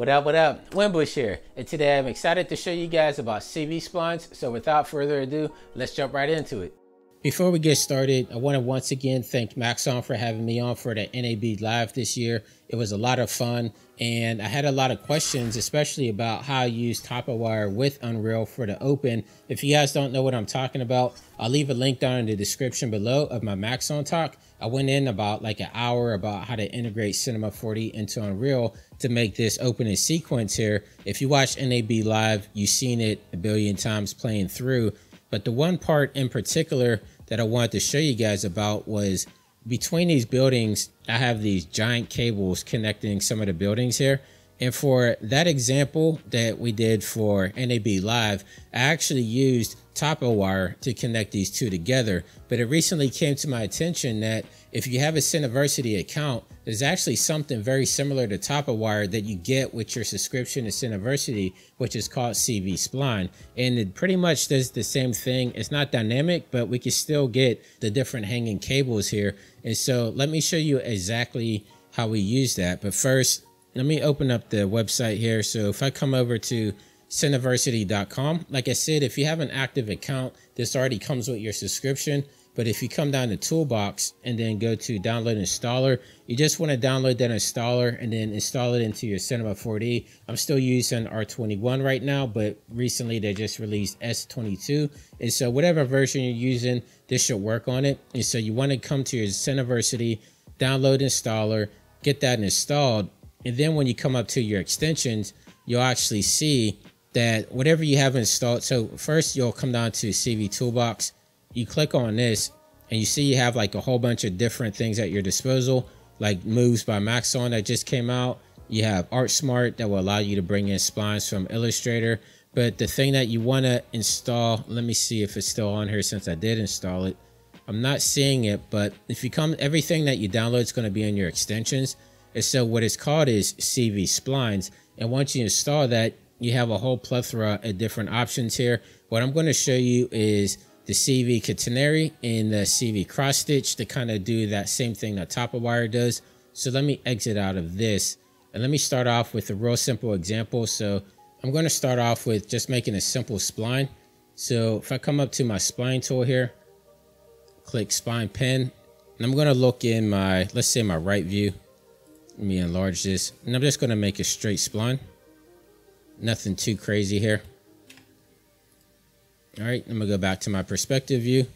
What up, what up? Winbush here, and today I'm excited to show you guys about CV splines. So without further ado, let's jump right into it. Before we get started, I want to once again thank Maxon for having me on for the NAB Live this year. It was a lot of fun, and I had a lot of questions, especially about how I use TopoWire with Unreal for the Open. If you guys don't know what I'm talking about, I'll leave a link down in the description below of my Maxon talk. I went in about like an hour about how to integrate Cinema 4D into Unreal to make this opening sequence here. If you watch NAB Live, you've seen it a billion times playing through. But the one part in particular that I wanted to show you guys about was between these buildings, I have these giant cables connecting some of the buildings here. And for that example that we did for NAB Live, I actually used TopoWire to connect these two together. But it recently came to my attention that if you have a Cineversity account, there's actually something very similar to TopoWire that you get with your subscription to Cineversity, which is called CV Spline. And it pretty much does the same thing. It's not dynamic, but we can still get the different hanging cables here. And so let me show you exactly how we use that. But first, let me open up the website here. So if I come over to cineversity.com, like I said, if you have an active account, this already comes with your subscription. But if you come down to toolbox and then go to download installer, you just want to download that installer and then install it into your Cinema 4D. I'm still using R21 right now, but recently they just released S22. And so whatever version you're using, this should work on it. And so you want to come to your Cineversity, download installer, get that installed. And then when you come up to your extensions, you'll actually see that whatever you have installed. So first you'll come down to CV Toolbox. You click on this and you see you have like a whole bunch of different things at your disposal, like moves by Maxon that just came out. You have ArtSmart that will allow you to bring in splines from Illustrator. But the thing that you want to install, let me see if it's still on here since I did install it. I'm not seeing it, but if you come, everything that you download is going to be in your extensions. And so what it's called is CV Splines. And once you install that, you have a whole plethora of different options here. What I'm going to show you is the CV catenary and the CV cross stitch to kind of do that same thing that TopoWire does. So let me exit out of this and let me start off with a real simple example. So I'm going to start off with just making a simple spline. So if I come up to my spline tool here, click spline pen, and I'm going to look in my, let's say my right view. Let me enlarge this. And I'm just going to make a straight spline. Nothing too crazy here. All right, I'm gonna go back to my perspective view.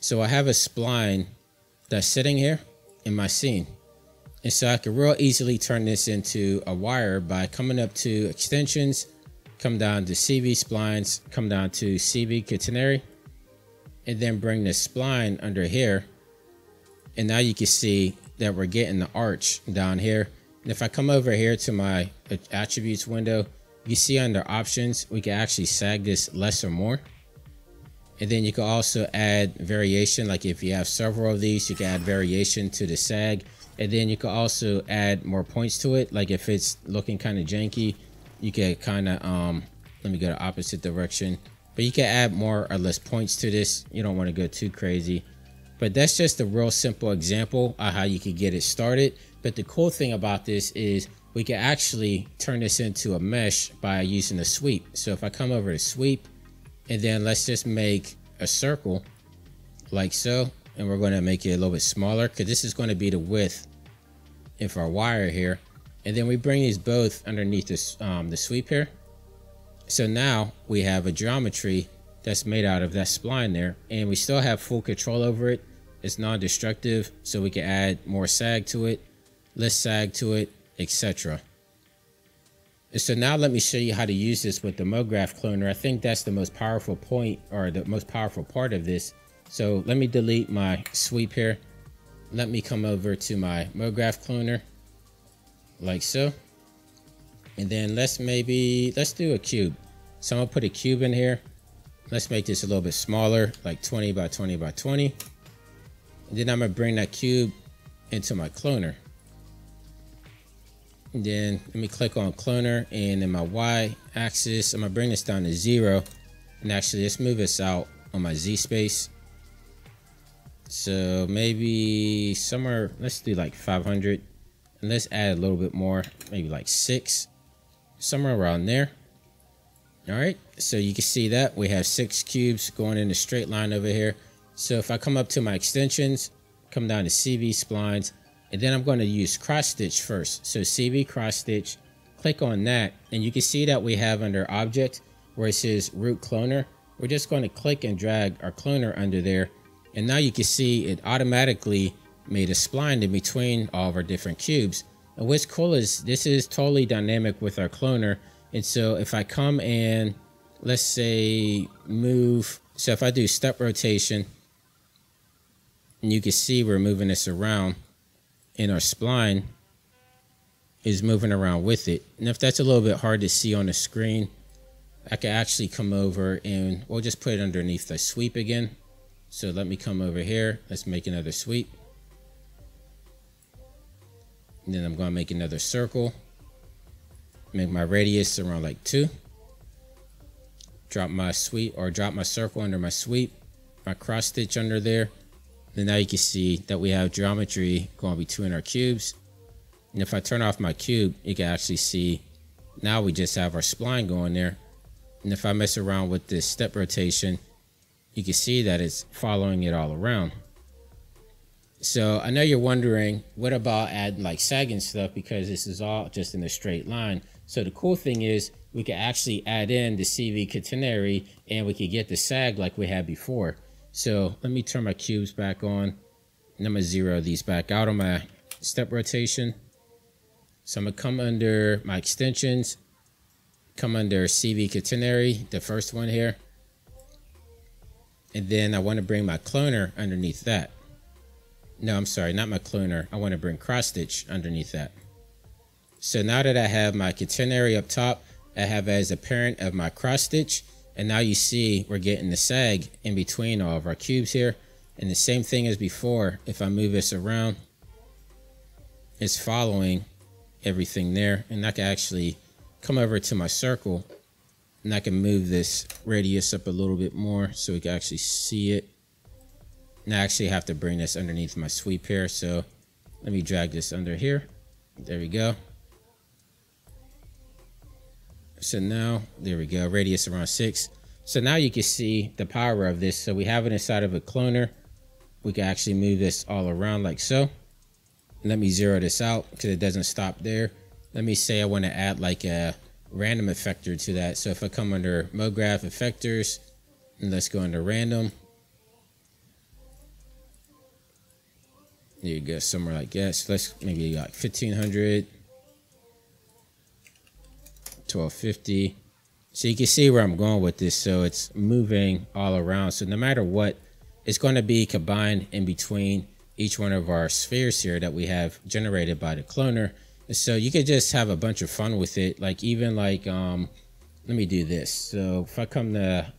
So I have a spline that's sitting here in my scene. And so I can real easily turn this into a wire by coming up to extensions, come down to CV splines, come down to CV catenary, and then bring the spline under here. And now you can see that we're getting the arch down here. And if I come over here to my attributes window, you see under options, we can actually sag this less or more. And then you can also add variation. Like if you have several of these, you can add variation to the sag. And then you can also add more points to it. Like if it's looking kind of janky, you can kind of, um, let me go the opposite direction. But you can add more or less points to this. You don't want to go too crazy. But that's just a real simple example of how you could get it started. But the cool thing about this is we can actually turn this into a mesh by using a sweep. So if I come over to sweep, and then let's just make a circle like so. And we're going to make it a little bit smaller because this is going to be the width of our wire here. And then we bring these both underneath this, um, the sweep here. So now we have a geometry that's made out of that spline there. And we still have full control over it. It's non-destructive, so we can add more sag to it, less sag to it, etc. So now let me show you how to use this with the MoGraph cloner. I think that's the most powerful point or the most powerful part of this. So let me delete my sweep here. Let me come over to my MoGraph cloner like so. And then let's maybe, let's do a cube. So I'm gonna put a cube in here. Let's make this a little bit smaller, like 20 by 20 by 20. And then I'm gonna bring that cube into my cloner. And then let me click on cloner and in my Y axis, I'm gonna bring this down to zero. And actually let's move this out on my Z space. So maybe somewhere, let's do like 500. And let's add a little bit more, maybe like six. somewhere around there. All right, so you can see that we have six cubes going in a straight line over here. So if I come up to my extensions, come down to CV splines, and then I'm going to use cross stitch first. So CV cross stitch, click on that, and you can see that we have under object where it says root cloner. We're just going to click and drag our cloner under there. And now you can see it automatically made a spline in between all of our different cubes. And what's cool is this is totally dynamic with our cloner. And so if I come and let's say move, so if I do step rotation, and you can see we're moving this around and our spline is moving around with it. And if that's a little bit hard to see on the screen, I can actually come over and we'll just put it underneath the sweep again. So let me come over here. Let's make another sweep. And then I'm going to make another circle. Make my radius around like two. Drop my sweep or drop my circle under my sweep. My cross stitch under there. Then now you can see that we have geometry going between our cubes. And if I turn off my cube, you can actually see now we just have our spline going there. And if I mess around with this step rotation, you can see that it's following it all around. So I know you're wondering, what about adding like sagging stuff because this is all just in a straight line. So the cool thing is we can actually add in the CV catenary and we can get the sag like we had before. So let me turn my cubes back on and I'm gonna zero these back out on my step rotation. So I'm gonna come under my extensions, come under CV catenary, the first one here. And then I wanna bring my cloner underneath that. No, I'm sorry, not my cloner. I wanna bring cross stitch underneath that. So now that I have my catenary up top, I have as a parent of my cross stitch, and now you see we're getting the sag in between all of our cubes here. And the same thing as before, if I move this around, it's following everything there. And I can actually come over to my circle and I can move this radius up a little bit more so we can actually see it. And I actually have to bring this underneath my sweep here. So let me drag this under here. There we go. So now, there we go, radius around six. So now you can see the power of this. So we have it inside of a cloner. We can actually move this all around like so. Let me zero this out because it doesn't stop there. Let me say I want to add like a random effector to that. So if I come under MoGraph effectors, and let's go under random. There you go, somewhere like that. Let's maybe like 1500. 1250. So you can see where I'm going with this. So it's moving all around. So no matter what, it's going to be combined in between each one of our spheres here that we have generated by the cloner. So you could just have a bunch of fun with it. Like even like, um, let me do this. So if I come to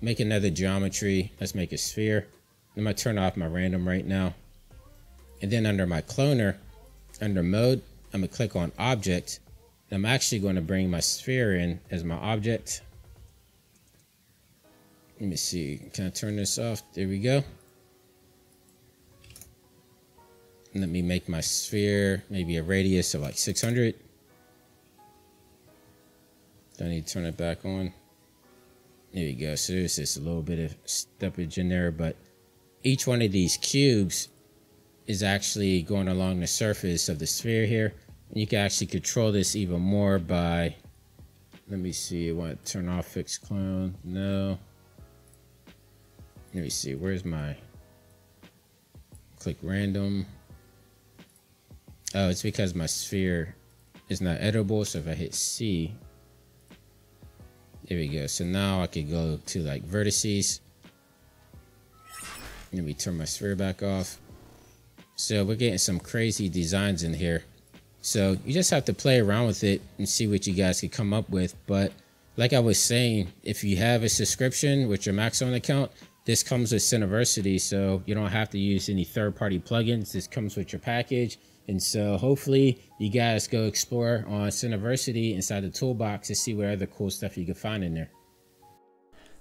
make another geometry, let's make a sphere. I'm to turn off my random right now. And then under my cloner, under mode, I'm to click on object I'm actually going to bring my sphere in as my object. Let me see. Can I turn this off? There we go. Let me make my sphere maybe a radius of like 600. Do I need to turn it back on? There we go. So there's just a little bit of steppage in there, but each one of these cubes is actually going along the surface of the sphere here. You can actually control this even more by, let me see, to turn off fixed clone. No. Let me see, where's my, click random. Oh, it's because my sphere is not editable. So if I hit C, there we go. So now I could go to like vertices. Let me turn my sphere back off. So we're getting some crazy designs in here. So you just have to play around with it and see what you guys can come up with. But like I was saying, if you have a subscription with your Maxon account, this comes with Cineversity, so you don't have to use any third-party plugins. This comes with your package. And so hopefully you guys go explore on Cineversity inside the toolbox to see what other cool stuff you can find in there.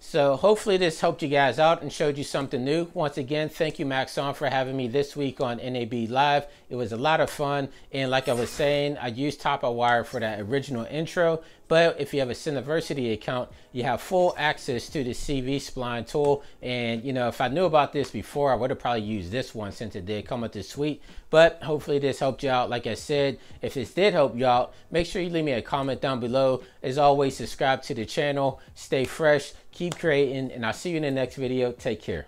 So hopefully this helped you guys out and showed you something new. Once again, thank you Maxon for having me this week on NAB Live. It was a lot of fun. And like I was saying, I used TopoWire for that original intro. But if you have a Cineversity account, you have full access to the CV spline tool. And you know, if I knew about this before, I would have probably used this one since it did come with the suite. But hopefully this helped you out. Like I said, if this did help you out, make sure you leave me a comment down below. As always, subscribe to the channel, stay fresh, keep creating, and I'll see you in the next video. Take care.